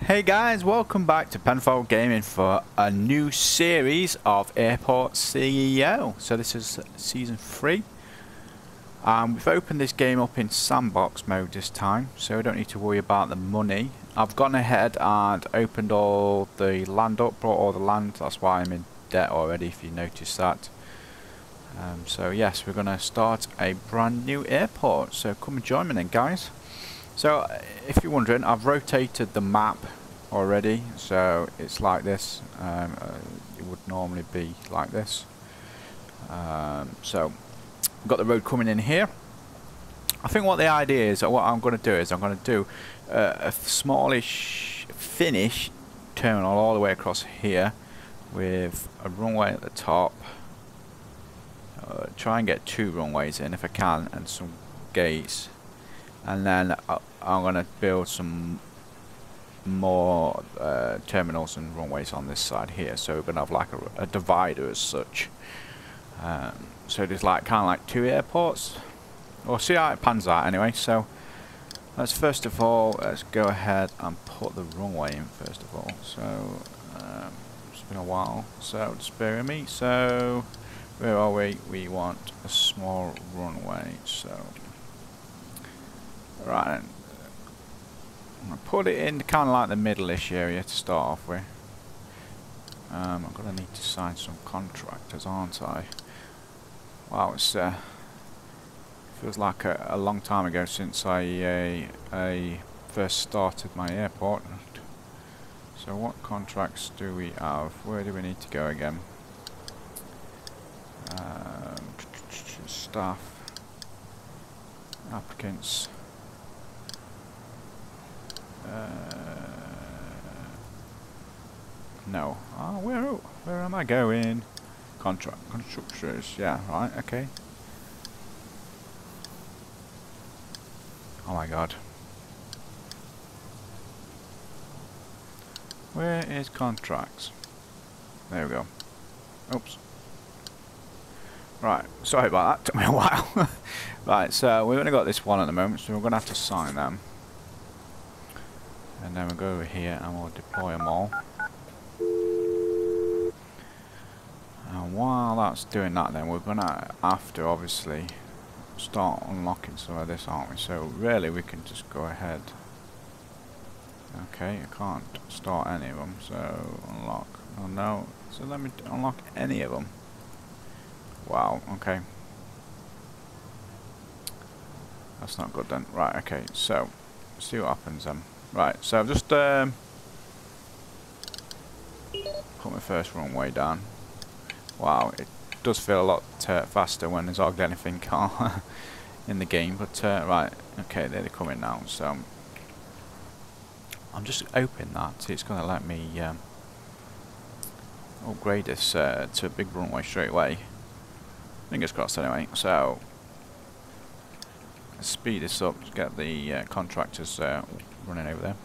Hey guys, welcome back to Penfold Gaming for a new series of Airport CEO. So this is season 3. Um, we've opened this game up in sandbox mode this time, so we don't need to worry about the money. I've gone ahead and opened all the land up, brought all the land, that's why I'm in debt already if you notice that. Um, so yes, we're going to start a brand new airport, so come and join me then guys. So, uh, if you're wondering, I've rotated the map already, so it's like this. Um, uh, it would normally be like this. Um, so, I've got the road coming in here. I think what the idea is, what I'm going to do is, I'm going to do uh, a smallish finish terminal all the way across here with a runway at the top. Uh, try and get two runways in if I can, and some gates. And then I'm going to build some more uh, terminals and runways on this side here. So we're going to have like a, a divider as such. Um, so there's like kind of like two airports. We'll see how it pans out anyway. So let's first of all let's go ahead and put the runway in first of all. So um, it's been a while so with me. So where are we we want a small runway so Right, I'm going to put it in kind of like the middle-ish area to start off with. Um, I'm going to need to sign some contractors, aren't I? Wow, it's uh, feels like a, a, long time ago since I uh, first started my airport. So what contracts do we have? Where do we need to go again? Um, staff, applicants. Uh, no. Oh, where where am I going? Contract constructors. Yeah, right. Okay. Oh my god. Where is contracts? There we go. Oops. Right, sorry about that, took me a while. right, so we've only got this one at the moment, so we're going to have to sign them. And then we'll go over here and we'll deploy them all. And while that's doing that then we're gonna have to obviously start unlocking some of this aren't we? So really we can just go ahead. Okay I can't start any of them so unlock. Oh no. So let me unlock any of them wow okay that's not good then right okay so see what happens then Right, so I've just um, put my first runway down. Wow, it does feel a lot uh, faster when there's hardly anything car in the game, but uh, right, okay, they're coming now, so I'm just opening that, it's going to let me um, upgrade this uh, to a big runway straight away. Fingers crossed anyway, so speed this up, to get the uh, contractors uh, running over there.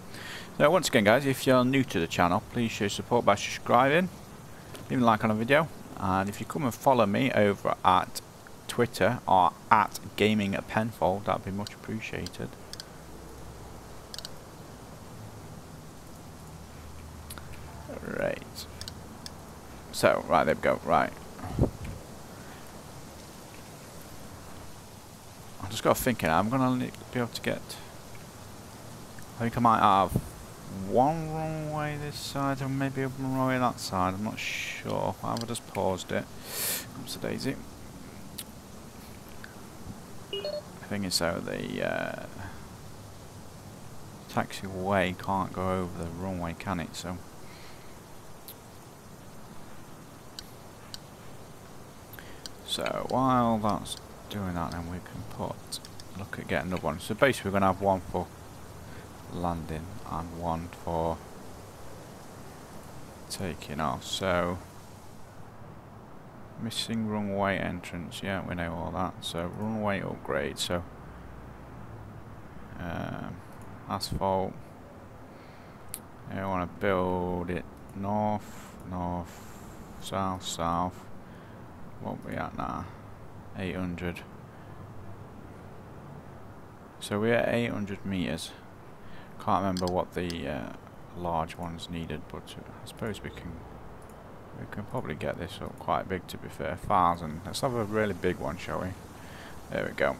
So once again guys, if you're new to the channel, please show support by subscribing, leaving a like on the video, and if you come and follow me over at Twitter or at Gaming Penfold, that'd be much appreciated. Right. So, right, there we go, right. I just got thinking, I'm going to be able to get I think I might have one runway this side and maybe a runway that side. I'm not sure. I've just paused it. Comes to Daisy. I think it's so the uh, taxiway can't go over the runway, can it? So. So while that's doing that, then we can put look at getting another one. So basically, we're going to have one for landing and one for taking off. So missing runway entrance, yeah, we know all that. So runway upgrade, so um, asphalt. I want to build it north, north, south, south. What we at now? 800. So we're at 800 meters. Can't remember what the uh, large ones needed, but I suppose we can we can probably get this up quite big to be fair. Thousand. Let's have a really big one, shall we? There we go.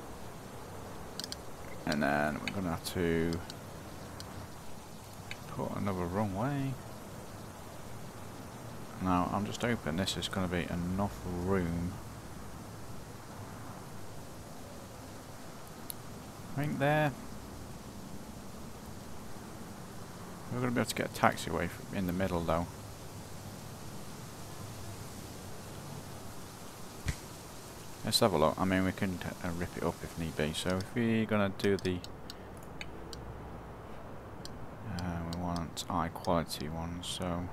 And then we're gonna have to put another runway. Now I'm just hoping this is gonna be enough room. I think there We're going to be able to get a taxiway in the middle though. Let's have a look. I mean, we can uh, rip it up if need be. So if we're going to do the... Uh, we want high quality ones, so...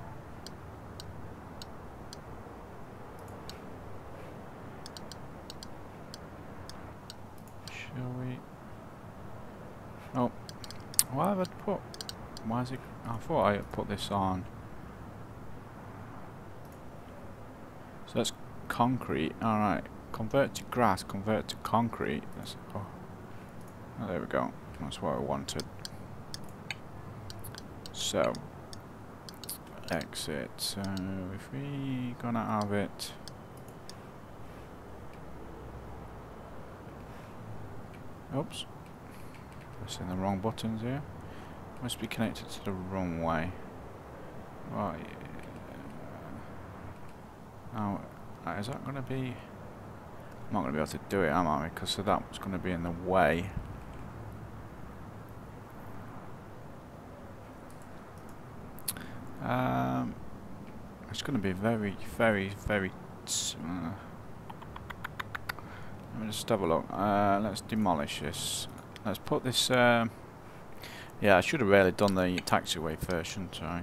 Shall we... Oh. Why have I put... It... I thought I put this on. So that's concrete. Alright. Convert to grass, convert to concrete. That's, oh. oh, there we go. That's what I wanted. So, exit. So, if we gonna have it... Oops. Pressing the wrong buttons here. Must be connected to the wrong way. Right. Now, uh, is that going to be... I'm not going to be able to do it, am I? Because so that's going to be in the way. Um, it's going to be very, very, very... Uh, let me just a look. Uh, let's demolish this. Let's put this... Uh, yeah, I should have really done the taxiway first, shouldn't I?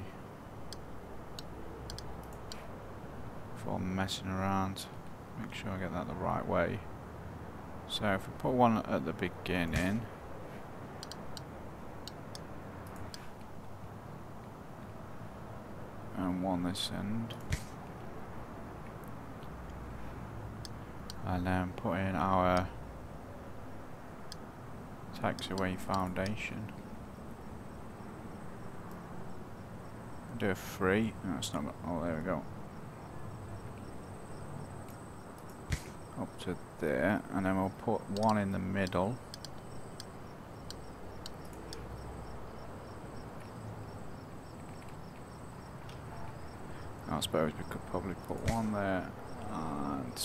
Before messing around. Make sure I get that the right way. So if we put one at the beginning. And one this end. And then put in our taxiway foundation. Do a free. No, it's not. Oh, there we go. Up to there, and then we'll put one in the middle. I suppose we could probably put one there and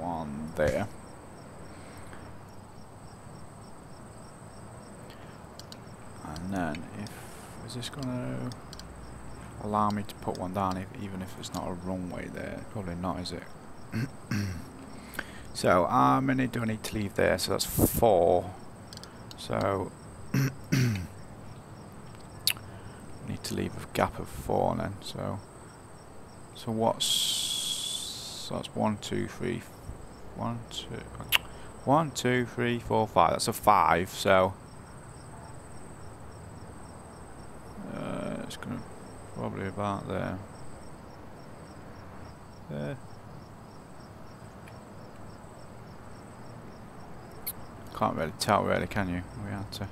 one there. And then if is this gonna allow me to put one down if, even if it's not a runway there. Probably not, is it? so, how many do I need to leave there? So that's four. So, need to leave a gap of four then. So, so what's so that's one, two, three, one, two, one, two, three, four, five. That's a five. So, uh, it's gonna Probably about there. There. Can't really tell really, can you? We had to...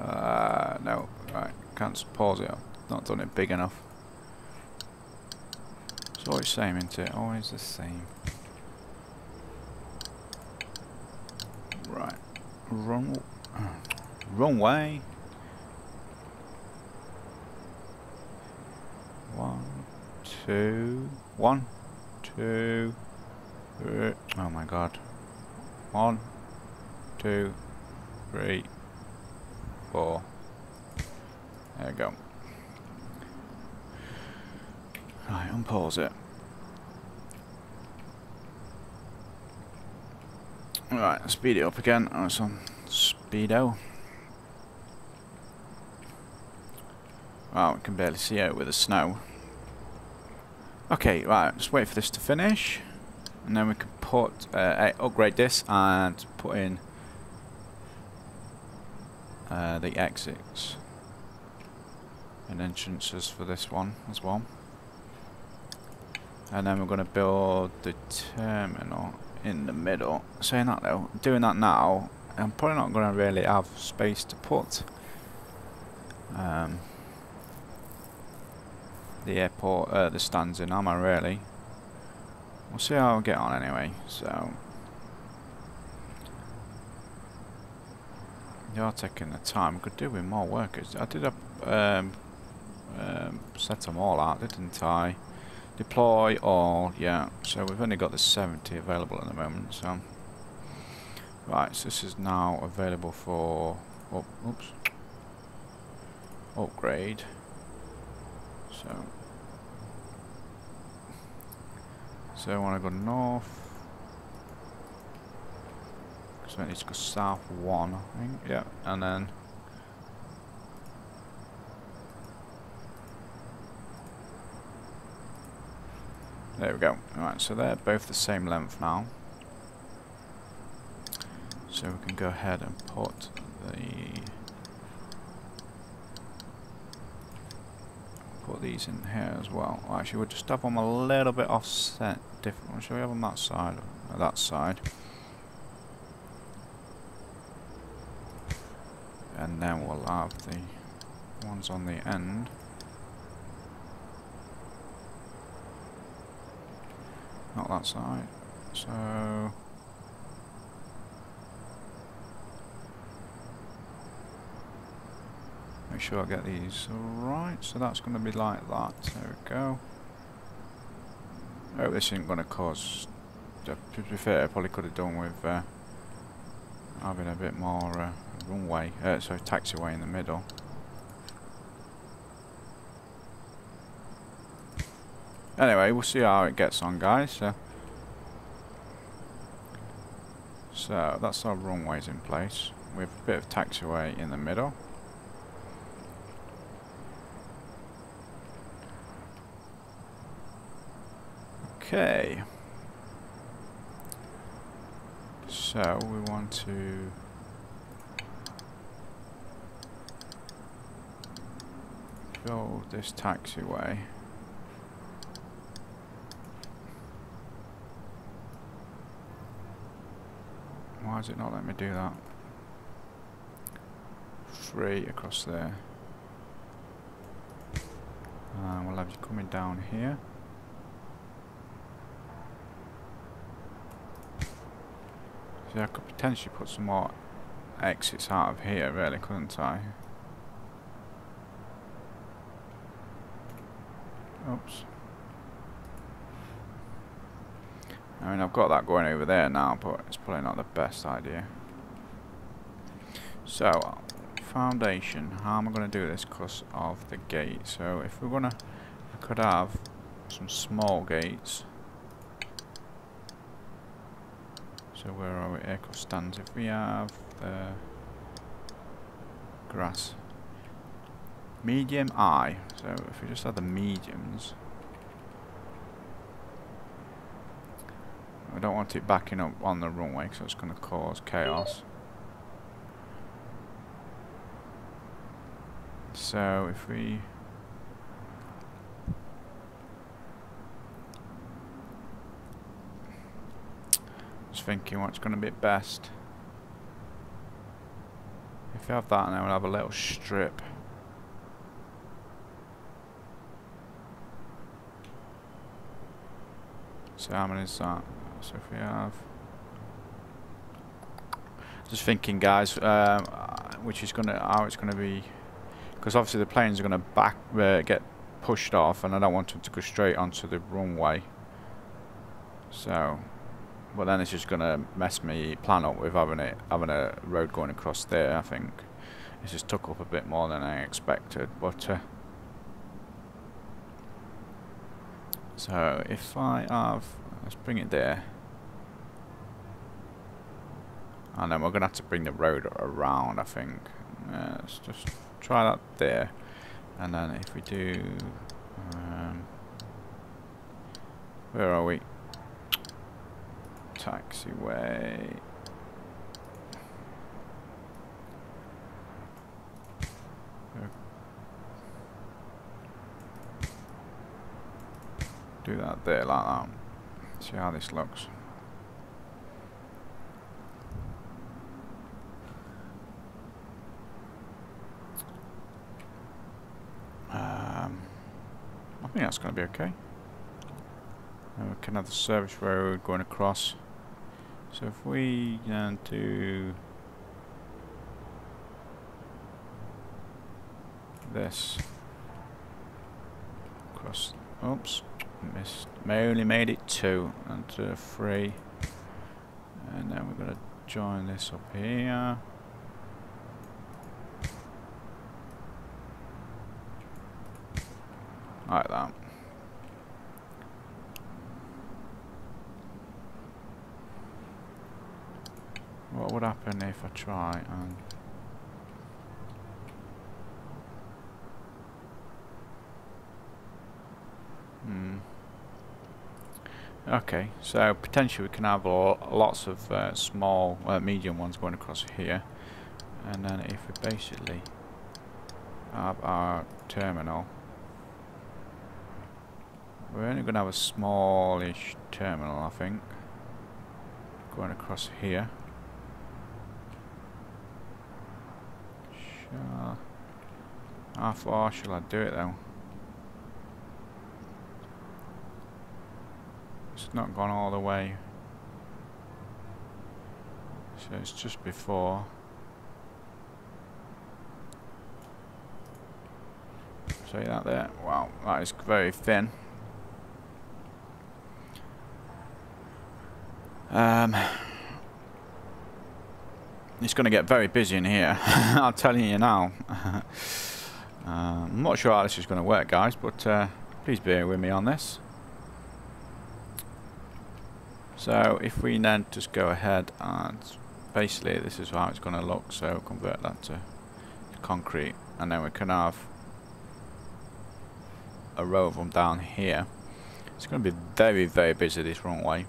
Uh, no, right, can't pause it, I've not done it big enough. Always the same, isn't it? Always the same. Right. Wrong, wrong way. One, two, one, two, three. Oh my god. One, two, three, four. There we go. Right, unpause it. Right, speed it up again. Oh, it's on speedo. Wow, we can barely see out with the snow. Okay, right, just wait for this to finish. And then we can put, uh, upgrade this and put in uh, the exits. And entrances for this one as well. And then we're going to build the terminal in the middle. Saying that though, doing that now, I'm probably not going to really have space to put um, the airport, uh, the stands in, am I really? We'll see how I get on anyway, so... You are taking the time. Could do with more workers. I did a, um, um, set them all out, didn't I? Deploy all, yeah. So we've only got the 70 available at the moment, so... Right, so this is now available for... Oh, oops. Upgrade. So... So I want to go north. So I need to go south one, I think. Yeah, and then There we go. Alright, so they're both the same length now. So we can go ahead and put the put these in here as well. well actually, we'll just have them a little bit offset different. Shall we have on that side? Or that side. And then we'll have the ones on the end. Not that side. So... Make sure I get these right. So that's going to be like that. There we go. Hope this isn't going to cause... To be fair, I probably could have done with uh, having a bit more uh, runway, uh, so taxiway in the middle. Anyway, we'll see how it gets on, guys. So, so that's our runways in place. We have a bit of taxiway in the middle. Okay. So we want to build this taxiway. Why does it not let me do that? Three across there. And we'll have you coming down here. See, I could potentially put some more exits out of here, really, couldn't I? Oops. I mean, I've got that going over there now, but it's probably not the best idea. So, foundation. How am I going to do this because of the gate? So, if we're going to... I could have some small gates. So where are we? Aircraft stands. If we have the grass. Medium I. So if we just have the mediums. I don't want it backing up on the runway because it's going to cause chaos. So if we Just thinking what's going to be best. If you have that, then we'll have a little strip. So how many is that? So if we have... Just thinking, guys, um, which is going to, how it's going to be... Because obviously the planes are going to back, uh, get pushed off, and I don't want them to go straight onto the runway. So, but then it's just going to mess me plan up with having it having a road going across there. I think it's just took up a bit more than I expected. But uh, so if I have, Let's bring it there. And then we're going to have to bring the road around, I think. Let's just try that there. And then if we do... Um, where are we? Taxiway... Do that there like that. See how this looks. Um, I think that's going to be okay. And we can have the service road going across. So if we uh, do this across, oops, missed. May only made it two and uh, three, and then we're going to join this up here. Like that. What would happen if I try and... Hmm. Okay, so potentially we can have lots of uh, small, uh, medium ones going across here. And then if we basically have our terminal we're only going to have a smallish terminal, I think. Going across here. Sure. How far shall I do it though? Not gone all the way. So it's just before. See that there? Wow, that is very thin. Um, it's going to get very busy in here. I'm telling you now. uh, I'm not sure how this is going to work, guys, but uh, please bear with me on this. So if we then just go ahead and basically this is how it's going to look. So convert that to concrete, and then we can have a row of them down here. It's going to be very, very busy this runway.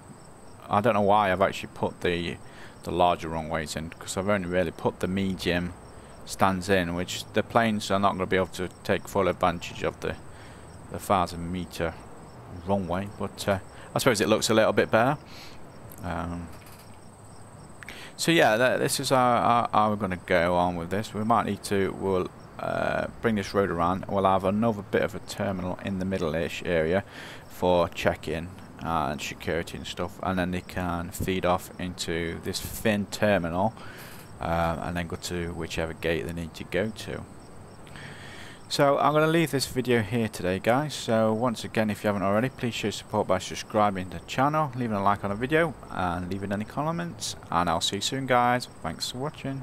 I don't know why I've actually put the the larger runways in because I've only really put the medium stands in which the planes are not going to be able to take full advantage of the the thousand meter runway but uh, I suppose it looks a little bit better. Um, so yeah th this is how, how we're going to go on with this. We might need to we'll uh, bring this road around. We'll have another bit of a terminal in the middle-ish area for check-in and security and stuff and then they can feed off into this thin terminal um, and then go to whichever gate they need to go to. So I'm going to leave this video here today guys so once again if you haven't already please show support by subscribing to the channel, leaving a like on the video and leaving any comments and I'll see you soon guys. Thanks for watching.